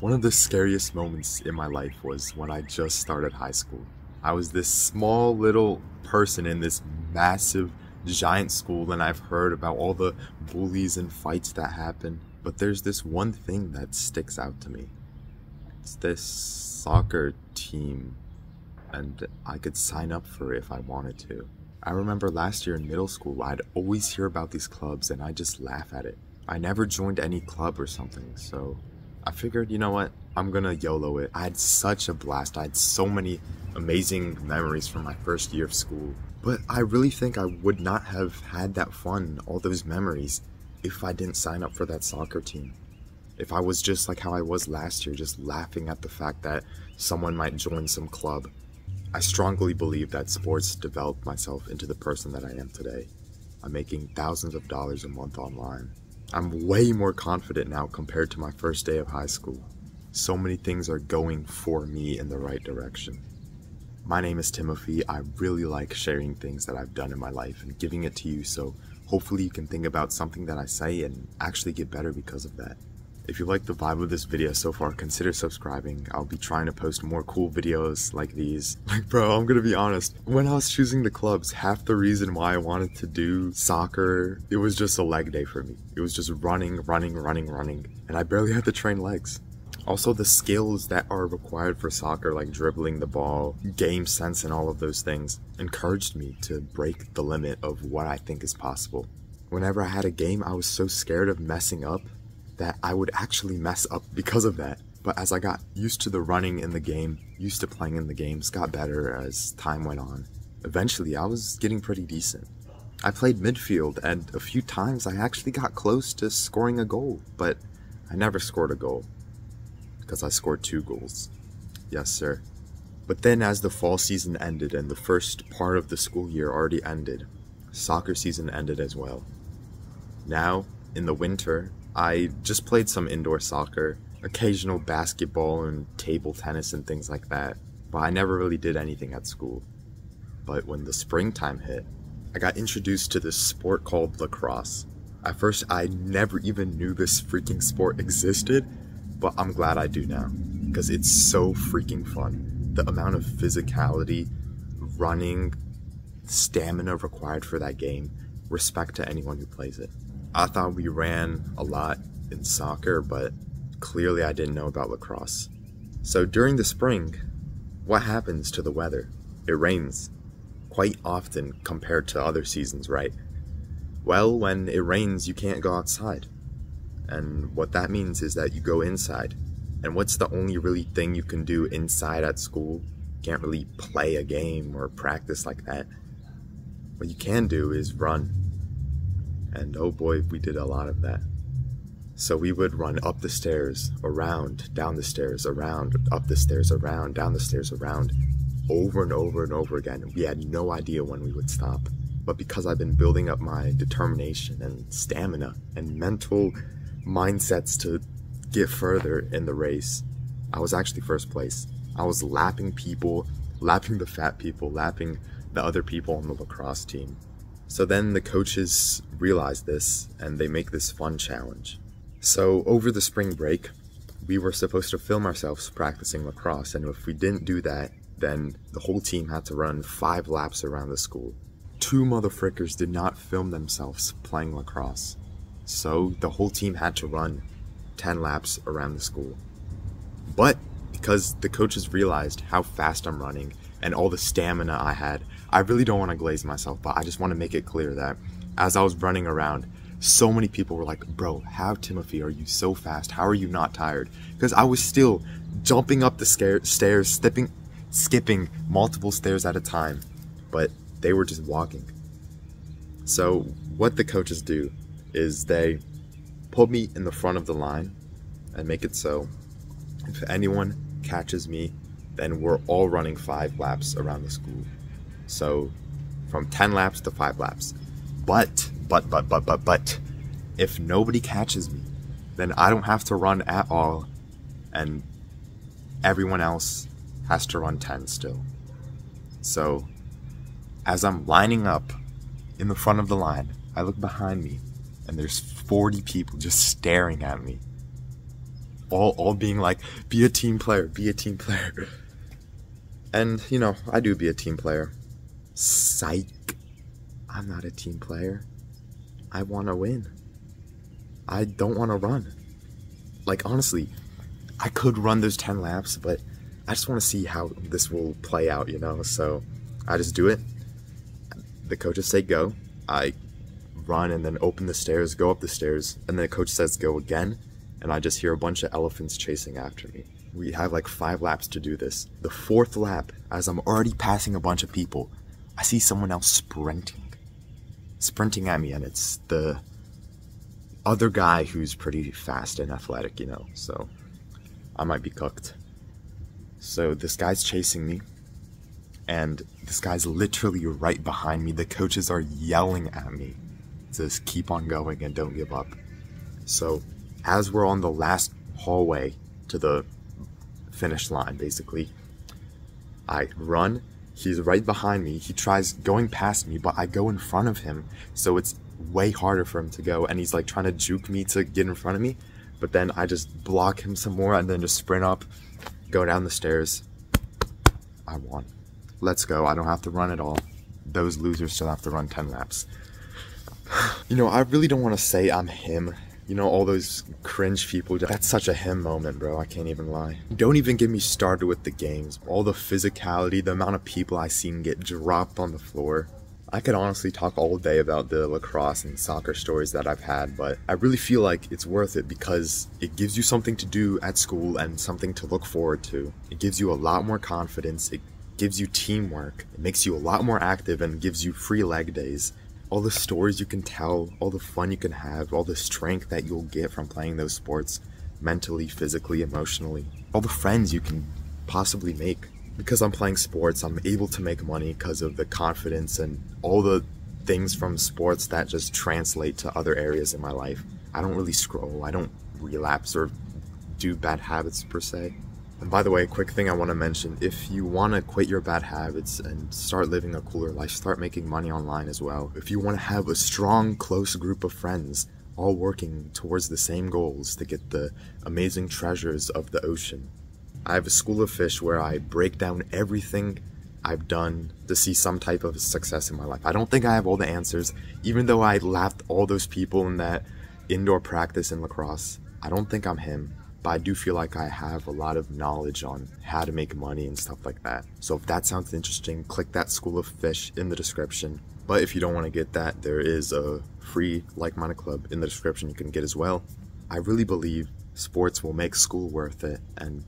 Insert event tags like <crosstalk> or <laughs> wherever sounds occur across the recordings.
One of the scariest moments in my life was when I just started high school. I was this small little person in this massive, giant school, and I've heard about all the bullies and fights that happen. But there's this one thing that sticks out to me. It's this soccer team, and I could sign up for it if I wanted to. I remember last year in middle school, I'd always hear about these clubs and I just laugh at it. I never joined any club or something, so I figured, you know what, I'm gonna YOLO it. I had such a blast. I had so many amazing memories from my first year of school. But I really think I would not have had that fun, all those memories, if I didn't sign up for that soccer team. If I was just like how I was last year, just laughing at the fact that someone might join some club. I strongly believe that sports developed myself into the person that I am today. I'm making thousands of dollars a month online. I'm way more confident now compared to my first day of high school. So many things are going for me in the right direction. My name is Timothy. I really like sharing things that I've done in my life and giving it to you so hopefully you can think about something that I say and actually get better because of that. If you like the vibe of this video so far, consider subscribing. I'll be trying to post more cool videos like these. <laughs> Like, bro, I'm gonna be honest. When I was choosing the clubs, half the reason why I wanted to do soccer, it was just a leg day for me. It was just running, running, running, running. And I barely had to train legs. Also, the skills that are required for soccer, like dribbling the ball, game sense, and all of those things, encouraged me to break the limit of what I think is possible. Whenever I had a game, I was so scared of messing up that I would actually mess up because of that. But as I got used to the running in the game, used to playing in the games, got better as time went on. Eventually, I was getting pretty decent. I played midfield, and a few times I actually got close to scoring a goal, but I never scored a goal. Because I scored two goals. Yes, sir. But then, as the fall season ended and the first part of the school year already ended, soccer season ended as well. Now, in the winter, I just played some indoor soccer, occasional basketball and table tennis and things like that, but I never really did anything at school. But when the springtime hit, I got introduced to this sport called lacrosse. At first, I never even knew this freaking sport existed, but I'm glad I do now, because it's so freaking fun. The amount of physicality, running, stamina required for that game, respect to anyone who plays it. I thought we ran a lot in soccer, but clearly I didn't know about lacrosse. So during the spring, what happens to the weather? It rains. Quite often compared to other seasons, right? Well, when it rains, you can't go outside. And what that means is that you go inside. And what's the only really thing you can do inside at school? You can't really play a game or practice like that. What you can do is run and oh boy, we did a lot of that. So we would run up the stairs, around, down the stairs, around, up the stairs, around, down the stairs, around, over and over and over again. We had no idea when we would stop. But because I've been building up my determination and stamina and mental mindsets to get further in the race, I was actually first place. I was lapping people, lapping the fat people, lapping the other people on the lacrosse team. So then the coaches realize this and they make this fun challenge. So over the spring break, we were supposed to film ourselves practicing lacrosse, and if we didn't do that, then the whole team had to run five laps around the school. Two motherfrickers did not film themselves playing lacrosse, so the whole team had to run 10 laps around the school. But because the coaches realized how fast I'm running and all the stamina I had, I really don't want to glaze myself, but I just want to make it clear that as I was running around, so many people were like, Bro, how Timothy are you so fast? How are you not tired? Because I was still jumping up the stairs, stepping, skipping multiple stairs at a time, but they were just walking. So, what the coaches do is they put me in the front of the line and make it so if anyone catches me, then we're all running five laps around the school. So from 10 laps to 5 laps. But, but, but, but, but, but, if nobody catches me, then I don't have to run at all, and everyone else has to run 10 still. So, as I'm lining up in the front of the line, I look behind me, and there's 40 people just staring at me. all all being like, be a team player, be a team player. And you know, I do be a team player. Psych. I'm not a team player. I want to win. I don't want to run. Like honestly, I could run those 10 laps, but I just want to see how this will play out, you know? So I just do it. The coaches say go. I run and then open the stairs, go up the stairs, and then the coach says go again, and I just hear a bunch of elephants chasing after me. We have like five laps to do this. The fourth lap, as I'm already passing a bunch of people, I see someone else sprinting. Sprinting at me, and it's the other guy who's pretty fast and athletic, you know, so I might be cooked. So this guy's chasing me, and this guy's literally right behind me. The coaches are yelling at me says keep on going and don't give up. So, as we're on the last hallway to the finish line, basically, I run. He's right behind me. He tries going past me, but I go in front of him, so it's way harder for him to go. And he's like trying to juke me to get in front of me, but then I just block him some more and then just sprint up, go down the stairs. I won. Let's go. I don't have to run at all. Those losers still have to run 10 laps. <sighs> You know, I really don't want to say I'm him. You know, all those cringe people. That's such a him moment, bro. I can't even lie. Don't even get me started with the games. All the physicality, the amount of people I seen get dropped on the floor. I could honestly talk all day about the lacrosse and soccer stories that I've had, but I really feel like it's worth it because it gives you something to do at school and something to look forward to. It gives you a lot more confidence. It gives you teamwork. It makes you a lot more active and gives you free leg days all the stories you can tell, all the fun you can have, all the strength that you'll get from playing those sports mentally, physically, emotionally, all the friends you can possibly make. Because I'm playing sports, I'm able to make money because of the confidence and all the things from sports that just translate to other areas in my life. I don't really scroll, I don't relapse or do bad habits per se. And by the way, a quick thing I want to mention if you want to quit your bad habits and start living a cooler life, start making money online as well. If you want to have a strong, close group of friends, all working towards the same goals to get the amazing treasures of the ocean. I have a school of fish where I break down everything I've done to see some type of success in my life. I don't think I have all the answers, even though I laughed all those people in that indoor practice in lacrosse. I don't think I'm him but I do feel like I have a lot of knowledge on how to make money and stuff like that. So if that sounds interesting, click that School of Fish in the description. But if you don't want to get that, there is a free like minded club in the description you can get as well. I really believe sports will make school worth it and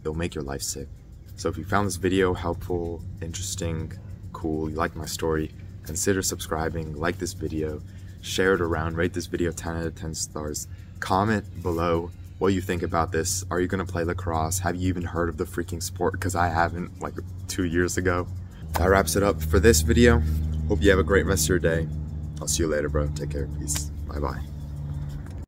it'll make your life sick. So if you found this video helpful, interesting, cool, you like my story, consider subscribing, like this video, share it around, rate this video 10 out of 10 stars, comment below what you think about this. Are you going to play lacrosse? Have you even heard of the freaking sport? Because I haven't, like two years ago. That wraps it up for this video. Hope you have a great rest of your day. I'll see you later, bro. Take care. Peace. Bye bye.